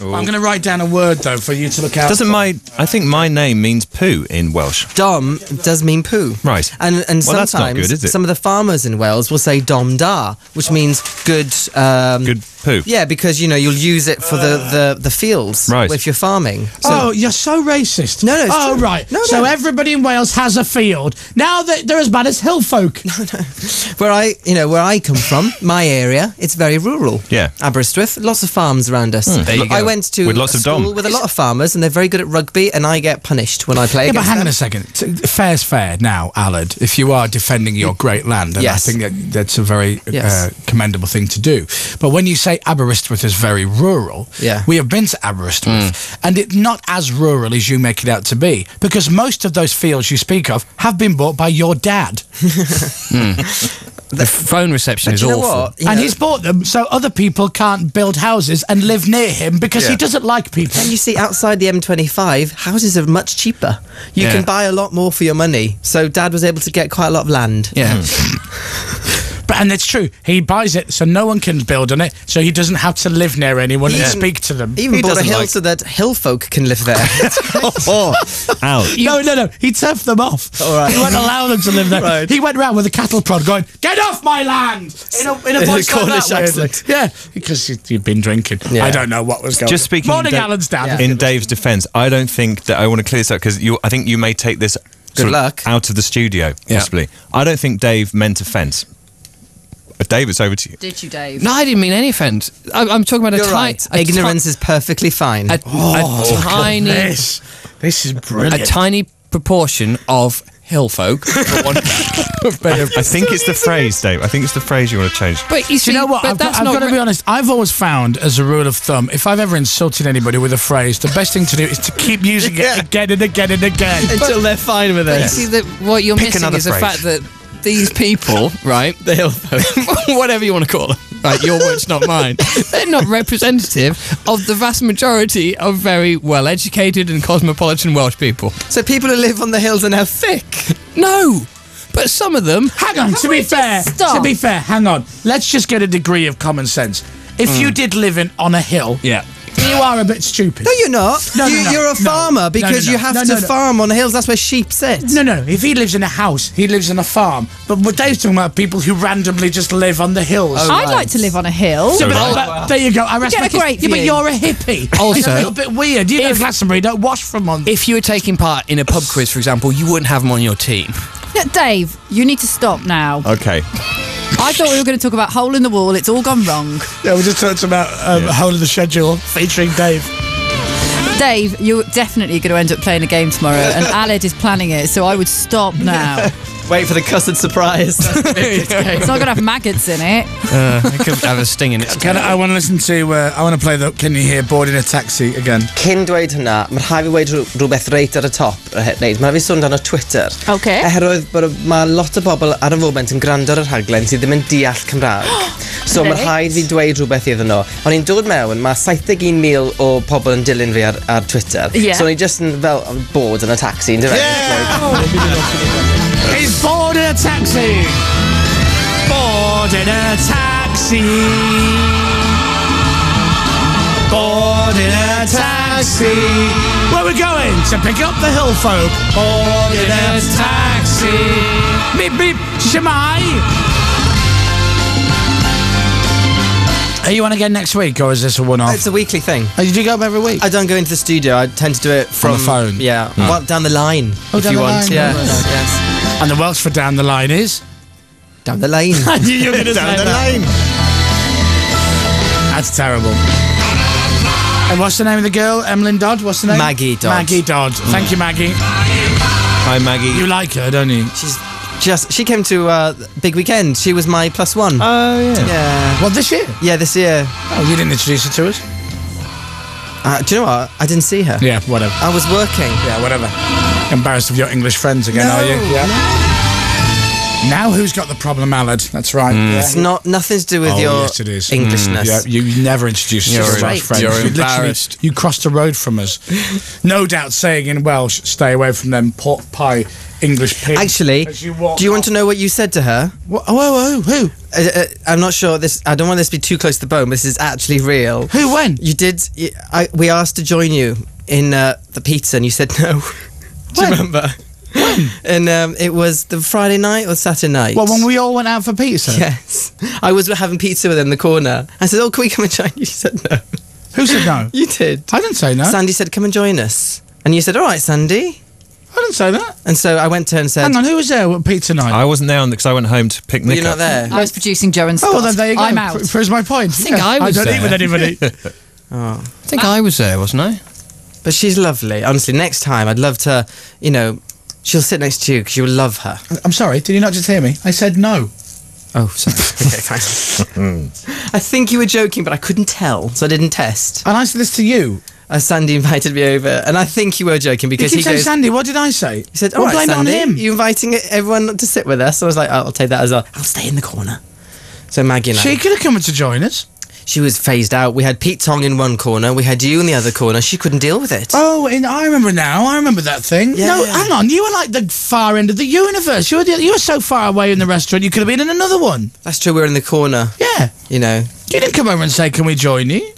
I'm going to write down a word though for you to look out. Doesn't for. my I think my name means poo in Welsh. Dom does mean poo. Right. And and Well, that's sometimes not good, is it? some of the farmers in Wales will say dom da, which means good. Um, Good poo. Yeah, because you know you'll use it for the, uh. the, the fields Right. if you're farming. So, oh, you're so racist. No, no, it's oh, true. right. No, so no. everybody in Wales has a field. Now that they're as bad as hill folk. where I you know where I come from, my area, it's very rural. Yeah. Aberystwyth, lots of farms around us. Hmm. There you I go. went to With lots a of school dom. with a lot of farmers, and they're very good at rugby, and I get punished when I play Yeah, but against hang on a second. T- Fair's fair now, Aled, if you are defending your mm. great land. And Yes. I think that that's a very uh, Yes. uh, commendable thing to do. But when you say Aberystwyth is very rural, Yeah. we have been to Aberystwyth, hmm. and it's not as rural as you make it out to be, because most of those fields you speak of have been bought by your dad. Hmm. The phone reception But is you know awful. what? You and know- he's bought them so other people can't build houses and live near him because he doesn't like people. And you see, outside the M25, houses are much cheaper. You Yeah. can buy a lot more for your money. So Dad was able to get quite a lot of land. Yeah. But and it's true. He buys it so no one can build on it, so he doesn't have to live near anyone and speak to them. He even He bought a hill like- so that hill folk can live there. oh, out. no, no, no. He turfed them off. All right. He won't allow them to live there. Right. He went around with a cattle prod going, Get off my land! In a, in a In a like Cornish that, weirdly. accent. Yeah, because he- he'd been drinking. Yeah. I don't know what was going Just on. speaking Morning, Da- Alan's dad. In Dave's defence, I don't think that I want to clear this up because you. I think you may take this sort of luck. out of the studio, Yeah. possibly. I don't think Dave meant offence. Dave, it's over to you. Did you, Dave? No, I didn't mean any offence. I'm, I'm talking about a You're ti- right. a ti- Ignorance is perfectly fine. a, a oh, tiny, This, this is a tiny proportion of hill folk. for want I think it's the phrase, Dave. I think it's the phrase you want to change. But you see, Do you know what? But I've got, that's I've not got to re- be honest. I've always found, as a rule of thumb, if I've ever insulted anybody with a phrase, the best thing to do is to keep using Yeah. it again and again and again. Until they're fine with But you it. see that what you're Pick missing another is the fact that these people, right? The hill folk. whatever you want to call them, right? Your words, not mine. They're not representative of the vast majority of very well-educated and cosmopolitan Welsh people. So people who live on the hills are now thick. No, but some of them. Hang on, to be fair, stop? to be fair, hang on. Let's just get a degree of common sense. If you hmm. did live in on a hill, Yeah. You are a bit stupid. No, you're not. No, no, you, no, you're a no. farmer No, because no, no. you have No, to no, no. farm on the hills. That's where sheep sit. No, no. If he lives in a house, he lives in a farm. But what Dave's talking about people who randomly just live on the hills. Oh, I'd right. like to live on a hill. Yeah, but- but there you go. I respect a it. great Yeah, but you're a hippie. Also- it's a little bit weird. You go to If- Glastonbury, don't wash from on. If you were taking part in a pub quiz, for example, you wouldn't have them on your team. Dave, you need to stop now. Okay. I thought we were going to talk about hole in the wall. It's all gone wrong. yeah, we just talked about um, whole of the schedule featuring Dave. Dave, you're definitely going to end up playing a game tomorrow, and Aled is planning it, so I would stop now. Wait for the custard surprise. it's not going to have maggots in it. Uh, it could have a sting in it. Can, I I want to listen to, uh, I want to play the Can You Hear Board in a Taxi again. Cyn dweud hynna, mae rhaid fi weid rhywbeth reit ar y top y hynny. Mae fi sôn dan o Twitter. Okay. Oherwydd bod mae lot o bobl ar y foment yn gwrando ar y rhaglen sydd ddim yn deall Cymraeg. so mae rhaid fi dweud rhywbeth iddyn nhw. O'n i'n dod mewn, mae 71,000 o pobl yn dilyn fi ar ar Twitter. Ie. So o'n i just yn fel bod yn y taxi, yn dweud. He's bored in a taxi. Bored in a taxi. Bored in a taxi. Where we going? To pick up the hill folk. Bored in a taxi. Beep beep. Shwmae. Are you on again next week, or is this a one-off? It's a weekly thing. Oh, did you go up every week? I don't go into the studio. I tend to do it from the phone? Yeah, hmm. well, down the line. Oh, if down you the want. line, Yeah, right. yes. and the Welsh for down the line is. Down the lane. I knew you were going to say that. That's terrible. And what's the name of the girl? Emlyn Dodd? What's the name? Magi Dodd. Magi Dodd. Thank you, Magi. Hi, Magi. You like her, don't you? She's just. She came to uh, Big Weekend. She was my plus one. Oh, yeah. yeah. Well, this year. Yeah, this year. Oh, you didn't introduce her to us? Uh, do you know what? I didn't see her. Yeah, whatever. I was working. Yeah, whatever. Embarrassed of your English friends again, No, are you? Yeah. Now who's got the problem, Aled? That's right. Yeah. It's not nothing to do with Oh, your yes, it is. Englishness. Yeah, you never introduced You're right. friends. You're You embarrassed. You crossed the road from us. No doubt saying in Welsh, stay away from them pork pie English pigs. Actually, you do you want to know what you said to her? Wha- Whoa, whoa, who? Uh, uh, I'm not sure this. I don't want this to be too close to the bone. But this is actually real. Who, when? You did. You, I, we asked to join you in uh, the pizza, and you said no. do you remember? and um, it was the Friday night or Saturday night. Well, when we all went out for pizza. Yes, I was having pizza with her in the corner. I said, "Oh, can we come and join you?" You said no. Who said no? You did. I didn't say no. Sandy said, "Come and join us," and you said, "All right, Sandy." I didn't say that. And so I went to her and said, Hang on, who was there at pizza night? I wasn't there because I went home to pick "Were Nick you not up. there?" I was producing Joe and Scott. oh, well, then there you go. I'm out. Pr- Proves my point. I think I was I don't eat with anybody. Oh. I think I was there, wasn't I? But she's lovely. Honestly, next time I'd love to, you know, she'll sit next to you because you'll love her. I'm sorry, did you not just hear me? I said no. Oh, sorry. okay, fine. I think you were joking, but I couldn't tell, so I didn't test. And I said this to you. Uh, Sandy invited me over, and I think you were joking You because keep he saying goes. Sandy, what did I say? He said, Well, "All right, blame it on him." you inviting everyone to sit with us?" So I was like, oh, "I'll take that as well. I'll stay in the corner." So Magi and I, She could have come to join us. She was phased out. We had Pete Tong in one corner, we had you in the other corner. She couldn't deal with it. Oh, in, I remember now. I remember that thing. Yeah. No, hang on. You were like the far end of the universe. You were, the, you were so far away in the restaurant, you could have been in another one. That's true. We were in the corner. Yeah. You know, You didn't come over and say, can we join you?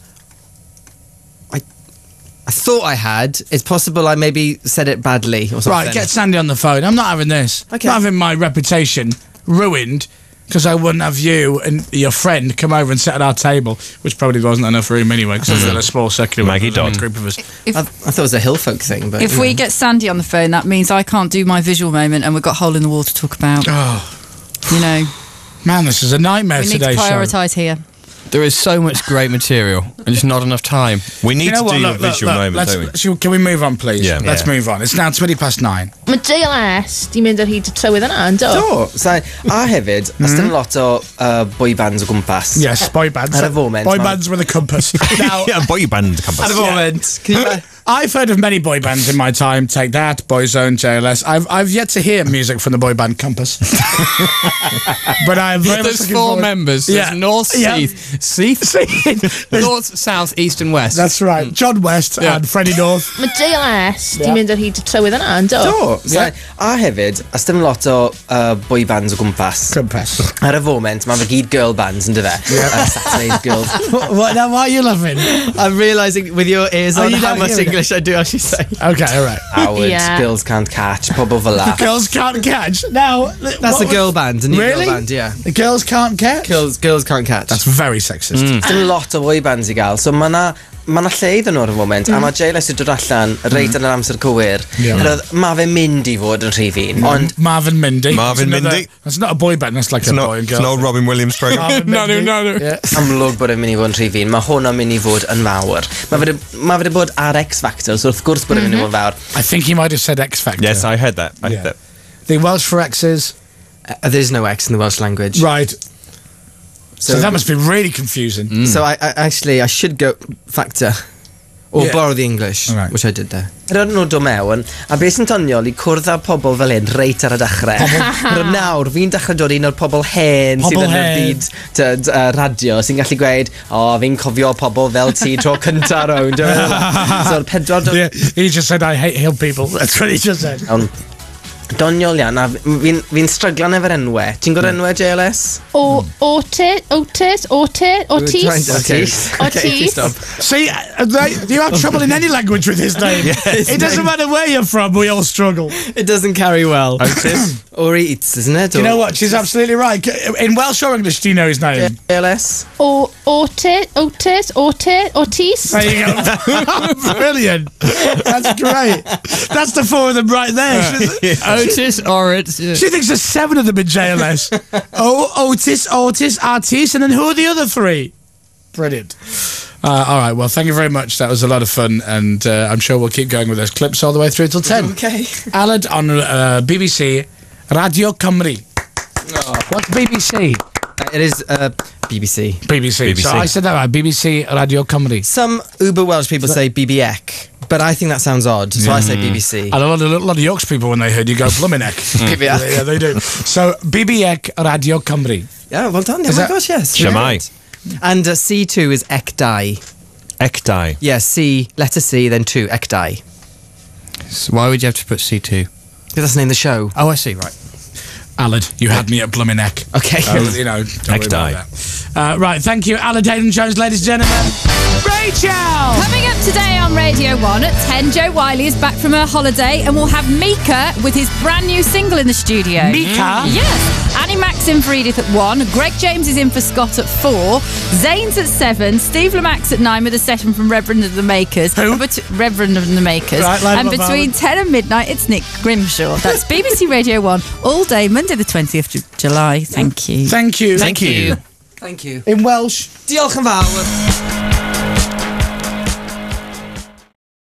I thought I had. It's possible I maybe said it badly or something. Right, get Sandy on the phone. I'm not having this. Okay. Not having my reputation ruined because I wouldn't have you and your friend come over and sit at our table, which probably wasn't enough room anyway because it was mm. a small circular with Magi a Dodd. group of us. If, I, I thought it was a hill folk thing, but if you we get Sandy on the phone, that means I can't do my visual moment, and we've got hole in the wall to talk about. Oh, You know, man, this is a nightmare we need to today. show. prioritise here. There is so much great material and just not enough time. We need You know to what? do Look, a look, visual look, moment, don't we? shall- can we move on, please? Yeah. Let's Yeah. move on. It's now 20 past nine. Mae JLS di mynd ar hyd y trywydd yna, yn do? Do, so, a hefyd, mm. ystyn lot o uh, boy bands o gwmpas. Yes, boy bands. At a foment, Boy man. bands with a compass. now, Yeah, boy band campus. At a moment. Can you, I've heard of many boy bands in my time. Take that, Boyzone, JLS. I've I've yet to hear music from the boy band Compass, but I'm very much There's looking four forward- members. Yeah. There's North, Yeah. Seath, Seath, There's- North, South, East, and West. That's right. John West Yeah. and Freddie North. Mae JLS di Yeah. mynd ar hyd y trywydd yna, yn do? Do, so, a hefyd, ystyn lot o uh, boy bands o gwmpas. Compass. Ar y foment, mae fe gyd girl bands, yn dyfe? Yeah. Uh, Saturday's girls. what, what, now, why are you laughing? I'm realising with your ears Are on you how much hearing it? English I do actually say. Okay, all right. Howard, Yeah. girls can't catch, pobl fel la. Girls can't catch. Now, That's a girl band, a new Really? girl band, yeah. The girls can't catch. Girls, girls can't catch. That's very sexist. Mm. A lot of boy bands i gael, so mae na mae yna lle iddyn nhw ar y moment, mm. a mae Jayla sy'n dod allan reit mm. yn yr amser cywir. Yeah. Mae fe'n mynd i fod yn rhifin. Mm. Ond... Mae fe'n mynd i. Mae fe'n mynd i. It's not a boy band, that's like it's a not, boy and girl. It's not Robin Williams program. na nhw, na nhw. Amlwg bod e'n mynd i fod yn rhif un. Mae hwn yn mynd i fod yn fawr. Mae fe wedi bod ar X Factor, so wrth gwrs bod e'n mynd i mm-hmm. fod yn fawr. I think he might have said X Factor. Yes, I heard that. I yeah. heard that. The Welsh for X's... Uh, there's no X in the Welsh language. Right. So, so that must be really confusing. Mm. So I, I, actually I should go factor or yeah. borrow the English, right. which I did there. Yr oedden nhw do mewn, a beth sy'n doniol i cwrdd â pobl fel hyn reit ar y dechrau. Rwy'n nawr, fi'n dechrau dod un o'r pobl hen pobl sydd yn y byd tyd, uh, radio sy'n gallu gweud, o, oh, fi'n cofio pobl fel ti tro cynta rownd. So'r pedwar... He just said, I hate hill people. That's what he just said. Doniol iawn, a fi'n fi stryglan efo'r enwau. Ti'n gwrdd enwau JLS? O, Otis, Otis, Otis, Otis. Okay. Otis. See, uh, they, you have trouble in any language with his name. it doesn't matter where you're from, we all struggle. It doesn't carry well. Otis? or eats, isn't it? Do you know what? She's absolutely right. In Welsh or English, do you know his name? JLS? O, Otis, Otis, Otis, Otis. There you go. Brilliant. That's great. That's the four of them right there. She, Otis, Oritz. yeah. she thinks there's seven of them in JLS. oh, Otis, Otis, Artis, and then who are the other three? Brilliant. Uh, all right. Well, thank you very much. That was a lot of fun, and uh, I'm sure we'll keep going with those clips all the way through till ten. Okay. Aled on uh, BBC Radio Cymru. What's BBC? It is uh, BBC. BBC. So I said that right. BBC Radio Cymru. Some uber Welsh people say BBEC. But I think that sounds odd, so I say BBC. And a lot of, a lot of Yorkshire people, when they heard you go Bluminek. BBEC. yeah, they do. So, BBEC Radio Cymru. Yeah, well done. Oh Is my that- gosh, yes. Shwmae. And uh, C2 is Ekdai. Ekdai. Yeah, C, letter C, then 2, Ekdai. So why would you have to put C2? Because that's the name of the show. Oh, I see, right. Aled, you had me at Bluminek. Okay. Oh, you know, don't worry about Ekdai. that. Uh, right, thank you, Aled Haydn Jones, ladies and gentlemen. Rachel! Coming up today on Radio 1 at 10, Jo Whiley is back from her holiday and we'll have Mika with his brand new single in the studio. Mika? Yes. Annie Mac in for Edith at 1, Greg James is in for Scott at 4, Zane's at 7, Steve Lamacq at 9 with a session from Reverend and the Makers. Who? Bet- Reverend and the Makers. Right, and them up, between 10 and midnight, it's Nick Grimshaw. That's BBC Radio 1 all day, Monday the 20th of July. Thank you. Thank you. Thank you. Thank you. In Welsh. Diolch yn fawr.